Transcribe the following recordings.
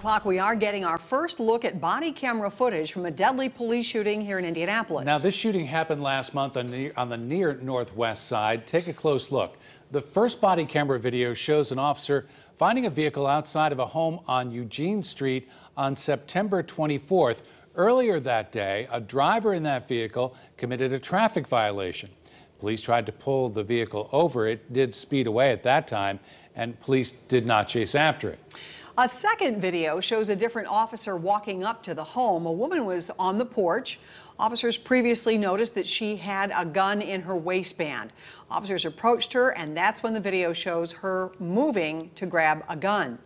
Clock, we are getting our first look at body camera footage from a deadly police shooting here in Indianapolis. Now, this shooting happened last month on on the near northwest side. Take a close look. The first body camera video shows an officer finding a vehicle outside of a home on Eugene Street on September 24th. Earlier that day, a driver in that vehicle committed a traffic violation. Police tried to pull the vehicle over. It did speed away at that time, and police did not chase after it. A second video shows a different officer walking up to the home. A woman was on the porch. Officers previously noticed that she had a gun in her waistband. Officers approached her, and that's when the video shows her moving to grab a gun.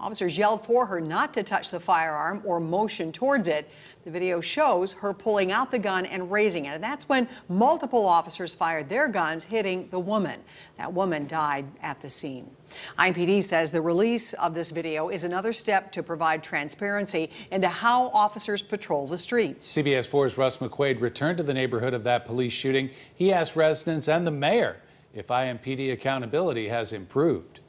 Officers yelled for her not to touch the firearm or motion towards it. The video shows her pulling out the gun and raising it. And that's when multiple officers fired their guns, hitting the woman. That woman died at the scene. IMPD says the release of this video is another step to provide transparency into how officers patrol the streets. CBS 4's Russ McQuaid returned to the neighborhood of that police shooting. He asked residents and the mayor if IMPD accountability has improved.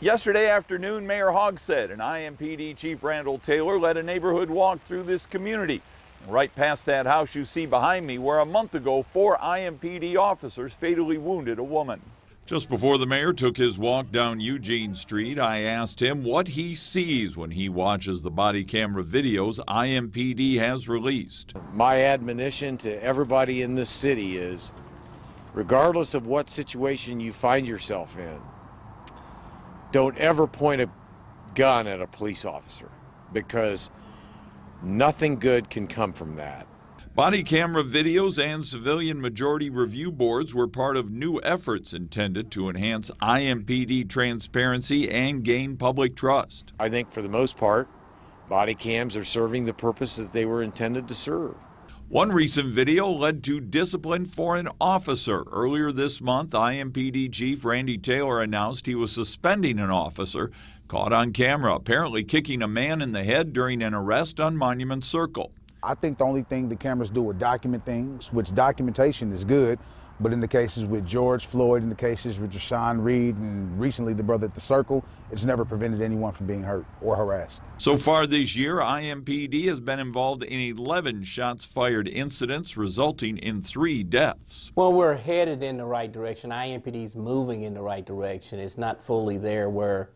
Yesterday afternoon, Mayor Hogsett and IMPD Chief Randal Taylor led a neighborhood walk through this community. Right past that house you see behind me, where a month ago four IMPD officers fatally wounded a woman. Just before the mayor took his walk down Eugene Street, I asked him what he sees when he watches the body camera videos IMPD has released. My admonition to everybody in this city is regardless of what situation you find yourself in, don't ever point a gun at a police officer because nothing good can come from that. Body camera videos and civilian majority review boards were part of new efforts intended to enhance IMPD transparency and gain public trust. I think for the most part, body cams are serving the purpose that they were intended to serve. One recent video led to discipline for an officer. Earlier this month, IMPD Chief Randy Taylor announced he was suspending an officer caught on camera apparently kicking a man in the head during an arrest on Monument Circle. I think the only thing the cameras do is document things, which documentation is good, but in the cases with George Floyd, in the cases with Rashawn Reed, and recently the brother at the Circle, it's never prevented anyone from being hurt or harassed. So far this year, IMPD has been involved in 11 shots fired incidents, resulting in three deaths. Well, we're headed in the right direction. IMPD is moving in the right direction. It's not fully there where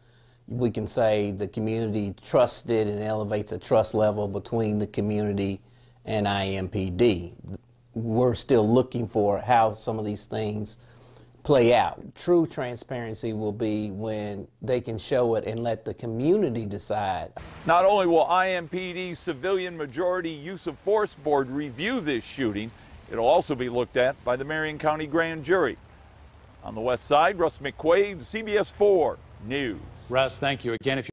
we can say the community trusted and elevates a trust level between the community and IMPD we're still looking for how some of these things play out. True transparency will be when they can show it and let the community decide. Not only will IMPD's Civilian Majority Use of Force Board review this shooting, it'll also be looked at by the Marion County Grand Jury. On the west side, Russ McQuaid, CBS 4 News. Russ, thank you again. If you